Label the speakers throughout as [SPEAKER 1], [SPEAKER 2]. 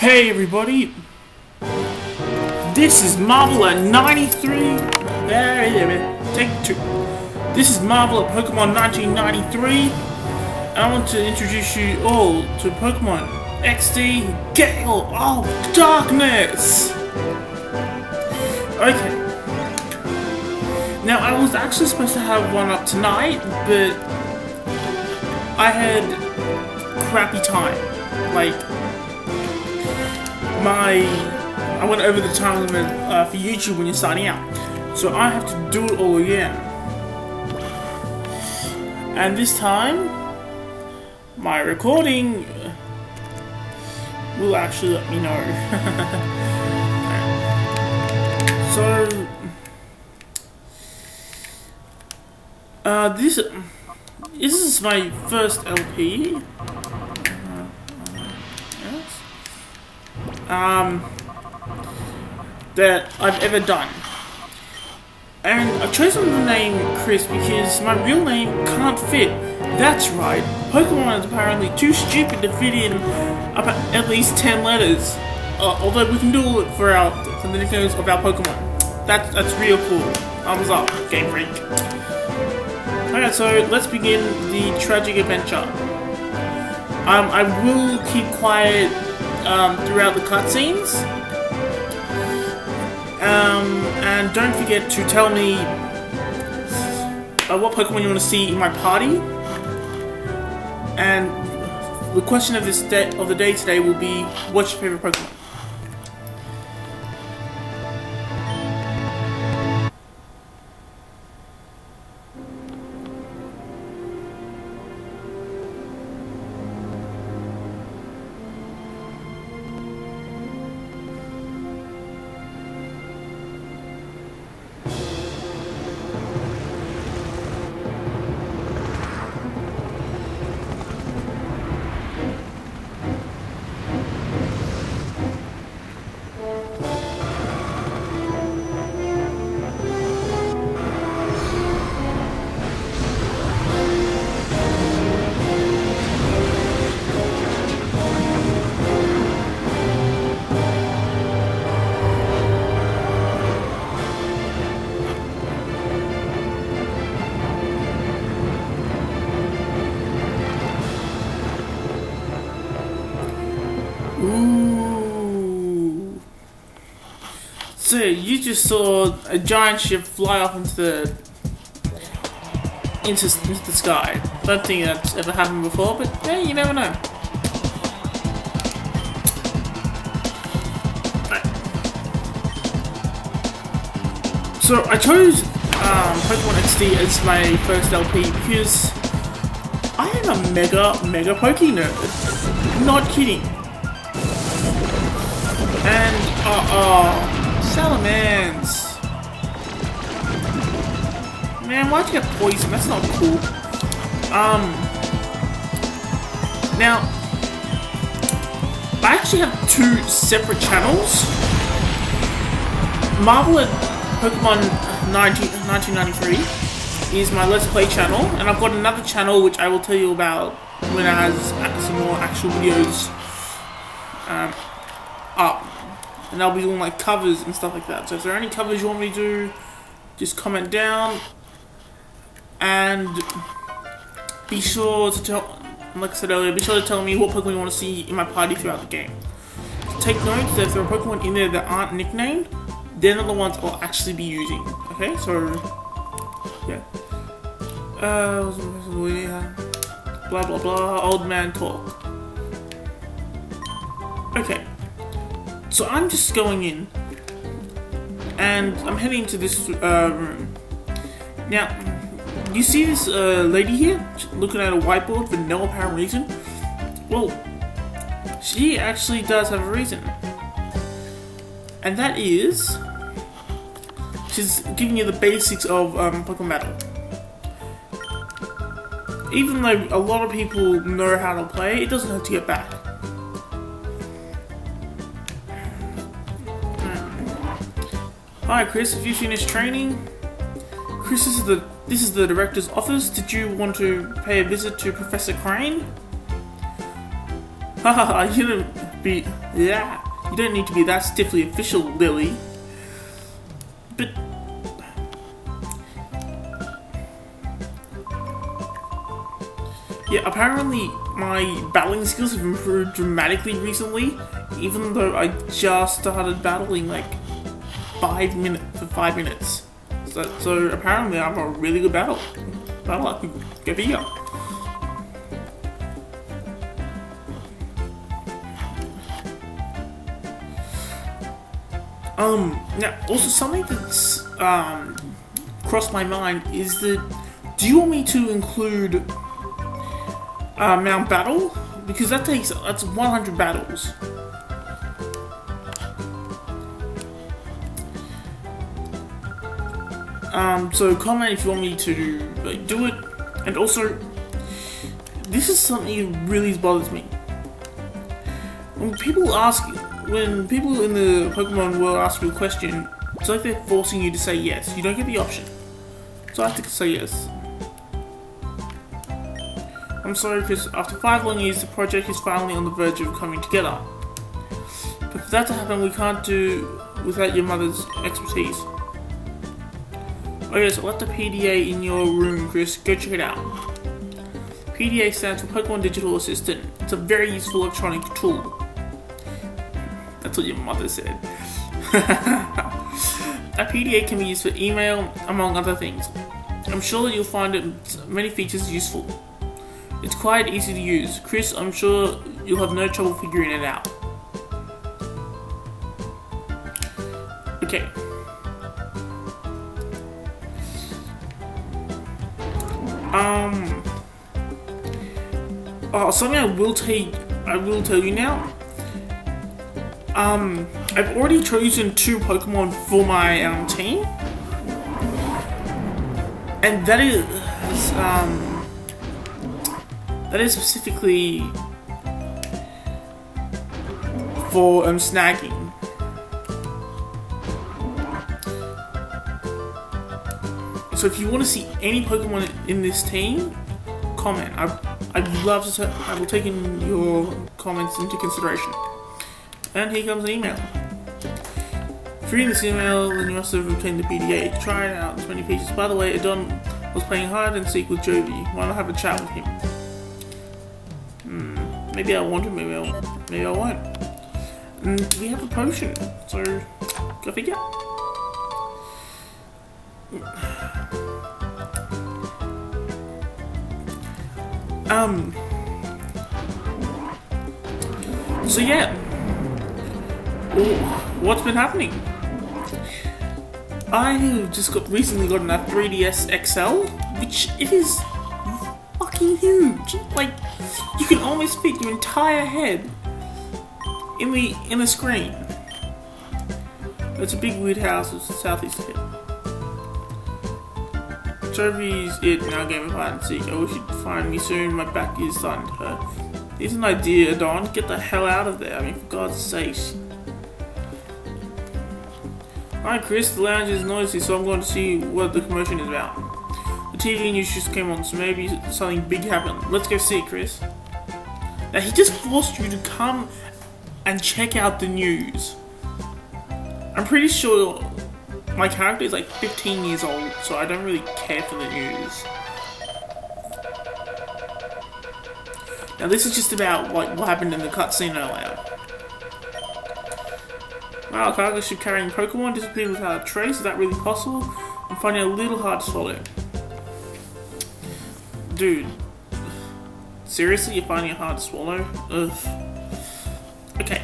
[SPEAKER 1] Hey everybody! This is Marvel at 93. Uh, Take two. This is Marvel at Pokemon 1993. I want to introduce you all to Pokemon XD Gale of Darkness. Okay. Now I was actually supposed to have one up tonight, but I had crappy time. Like my I went over the time limit uh, for YouTube when you're starting out, so I have to do it all again. And this time, my recording will actually let me know. so, uh, this this is my first LP. Um, that I've ever done. And I've chosen the name Chris because my real name can't fit. That's right, Pokemon is apparently too stupid to fit in at least 10 letters. Uh, although we can do it for our for the nicknames of our Pokemon. That, that's real cool. Thumbs up, Game Freak. Alright, so let's begin the tragic adventure. Um, I will keep quiet um, throughout the cutscenes. Um, and don't forget to tell me uh, what Pokemon you want to see in my party. And the question of this day, of the day today will be, what's your favorite Pokemon? Ooh. So you just saw a giant ship fly off into the into, into the sky. Don't think that's ever happened before, but yeah, you never know. So I chose um, Pokemon XD as my first LP because I am a mega, mega Poke nerd. Not kidding. And, uh oh, Salamence. Man, why'd you get poison? That's not cool. Um, now, I actually have two separate channels. Marvel at Pokemon 19, 1993 is my Let's Play channel, and I've got another channel which I will tell you about when it has some more actual videos um, up. And I'll be doing like covers and stuff like that. So if there are any covers you want me to do, just comment down. And be sure to tell, like I said earlier, be sure to tell me what Pokemon you want to see in my party throughout the game. Take note that if there are Pokemon in there that aren't nicknamed, they're not the ones I'll actually be using. Okay, so yeah. Uh, blah blah blah. Old man talk. Okay. So I'm just going in, and I'm heading to this uh, room. Now, you see this uh, lady here looking at a whiteboard for no apparent reason? Well, she actually does have a reason, and that is she's giving you the basics of um, Pokemon Battle. Even though a lot of people know how to play, it doesn't hurt to get back. Hi Chris, have you finished training? Chris, this is the this is the director's office. Did you want to pay a visit to Professor Krane? Haha, you didn't be Yeah, you don't need to be that stiffly official, Lily. But yeah, apparently my battling skills have improved dramatically recently, even though I just started battling like five minutes for five minutes. So, so apparently I'm a really good battle. Battle, I could go figure. Um, now, also something that's, um, crossed my mind is that, do you want me to include, uh, Mount Battle? Because that takes, that's 100 battles. Um, so comment if you want me to like, do it. And also, this is something that really bothers me. When people ask, when people in the Pokemon world ask you a question, it's like they're forcing you to say yes. You don't get the option. So I have to say yes. I'm sorry, because After five long years, the project is finally on the verge of coming together. But for that to happen, we can't do without your mother's expertise. Oh yes, let the PDA in your room, Chris. Go check it out. PDA stands for Pokemon Digital Assistant. It's a very useful electronic tool. That's what your mother said. a PDA can be used for email, among other things. I'm sure that you'll find it many features useful. It's quite easy to use. Chris, I'm sure you'll have no trouble figuring it out. Okay. Um. Oh, something I will take. I will tell you now. Um, I've already chosen two Pokemon for my um, team, and that is um, that is specifically for um snagging. So if you want to see any Pokemon in this team, comment. I, I'd love to. I will take in your comments into consideration. And here comes an email. If reading this email, then you must have obtained the PDA. Try it out. It's many pieces. By the way, Adon was playing hide and seek with Jovi. Why not have a chat with him? Hmm. Maybe I want to. Maybe I. Maybe I won't. And we have a potion, so go figure. Um. So yeah. What's been happening? I just got recently gotten a 3DS XL, which it is fucking huge. Like you can almost fit your entire head in the in the screen. It's a big weird house. It's the southeast of. Jovi's it now game of hide and seek. I wish you'd find me soon. My back is starting to hurt. Here's an idea, Don. Get the hell out of there. I mean, for God's sake. Alright, Chris, the lounge is noisy, so I'm going to see what the commotion is about. The TV news just came on, so maybe something big happened. Let's go see, Chris. Now, he just forced you to come and check out the news. I'm pretty sure my character is like 15 years old, so I don't really care for the news. Now this is just about like what happened in the cutscene earlier. Wow, cargo ship carrying Pokemon disappeared without a trace. Is that really possible? I'm finding it a little hard to swallow. Dude. Seriously, you're finding it hard to swallow? Ugh. Okay.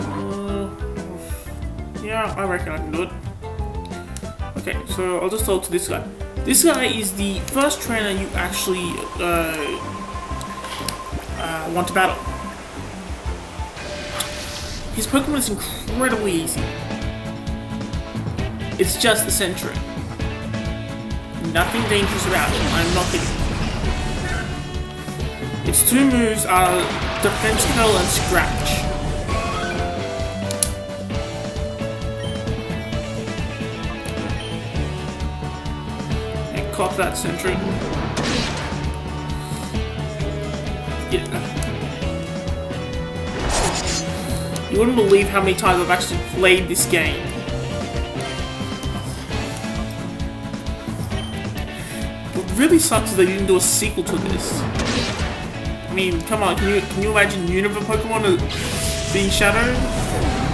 [SPEAKER 1] Uh, yeah, I reckon I can do it. Okay, so I'll just talk to this guy. This guy is the first trainer you actually uh, uh, want to battle. His Pokemon is incredibly easy. It's just the Sentret. Nothing dangerous about him, I'm not kidding. Its two moves are Defense Curl and Scratch. And caught that Sentret. Yeah. You wouldn't believe how many times I've actually played this game. What really sucks is they didn't do a sequel to this. I mean, come on, can you can you imagine Unova Pokemon being Shadow?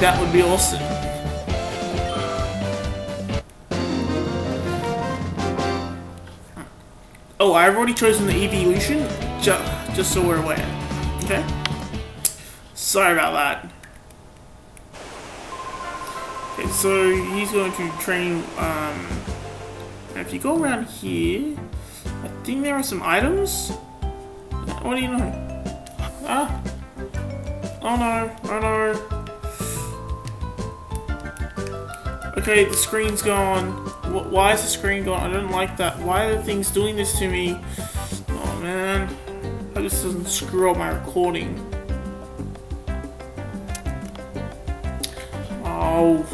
[SPEAKER 1] That would be awesome. Oh, I've already chosen the evolution, ju just so we're aware. Okay? Sorry about that. Okay, so he's going to train, um, if you go around here, I think there are some items. What do you know? Ah. Oh no, oh no. Okay, the screen's gone. Why is the screen gone? I don't like that. Why are the things doing this to me? Oh man. I just doesn't screw up my recording. Oh.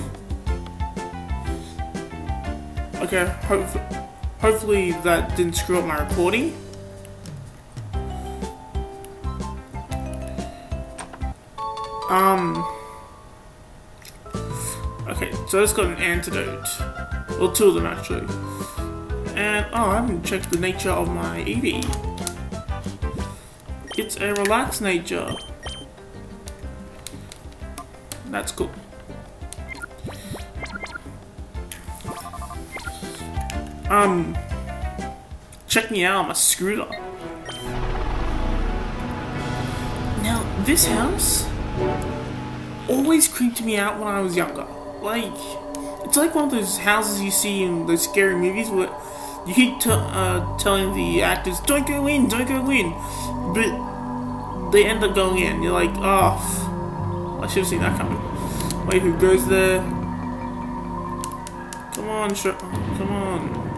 [SPEAKER 1] Okay, hope, hopefully that didn't screw up my recording. Um. Okay, so it's got an antidote. Well, two of them actually. And, oh, I haven't checked the nature of my Eevee. It's a relaxed nature. That's cool. Um, check me out, I'm a scooter. Now, this house always creeped me out when I was younger. Like, it's like one of those houses you see in those scary movies where you keep uh, telling the actors, don't go in, don't go in. But they end up going in. You're like, oh, I should have seen that coming. Wait, who goes there? Come on, come on.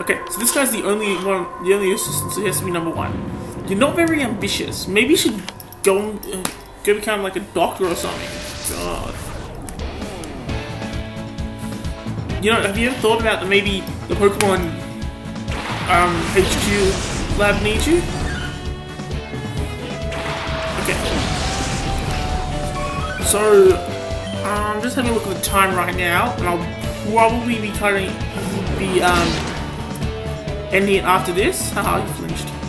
[SPEAKER 1] Okay, so this guy's the only one, the only assistant, so he has to be number one. You're not very ambitious. Maybe you should go uh, go become like a doctor or something. God. You know, have you ever thought about that maybe the Pokemon um, HQ lab needs you? Okay. So, I'm um, just having a look at the time right now, and I'll probably be cutting the um, ending after this. Haha, you flinched.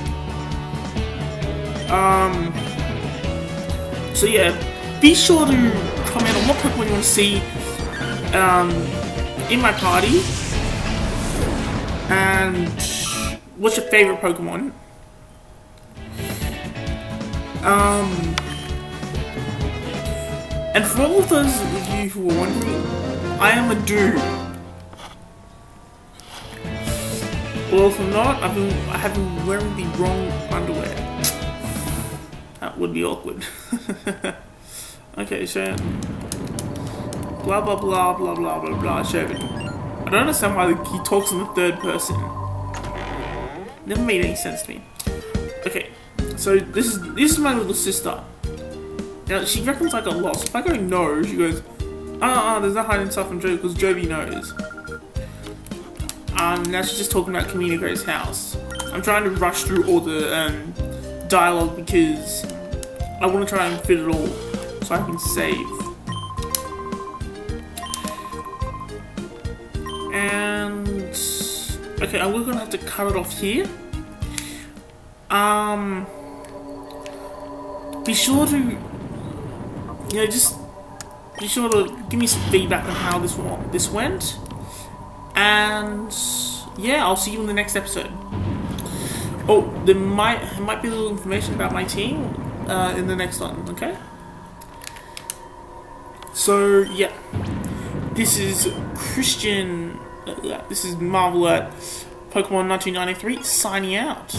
[SPEAKER 1] Um, so yeah, be sure to comment on what Pokemon you want to see um, in my party. And what's your favorite Pokemon? Um, and for all of those of you who are wondering, I am a dude. Well, if I'm not, I've been, I have been wearing the wrong underwear. That would be awkward. okay, so... Blah, blah, blah, blah, blah, blah, blah, Shervin. I don't understand why he talks in the third person. Never made any sense to me. Okay, so this is this is my little sister. Now, she reckons I got lost. If I go no, she goes, ah, ah, there's no hiding stuff from Joe because Jovi knows. Um, now she's just talking about Kamina Gray's house. I'm trying to rush through all the um, dialogue because I want to try and fit it all so I can save. And okay, I'm gonna have to cut it off here. Um, be sure to you know just be sure to give me some feedback on how this this went. And yeah, I'll see you in the next episode. Oh, there might there might be a little information about my team uh, in the next one. Okay. So yeah, this is Christian. Uh, this is Marvel at Pokemon 1993 signing out.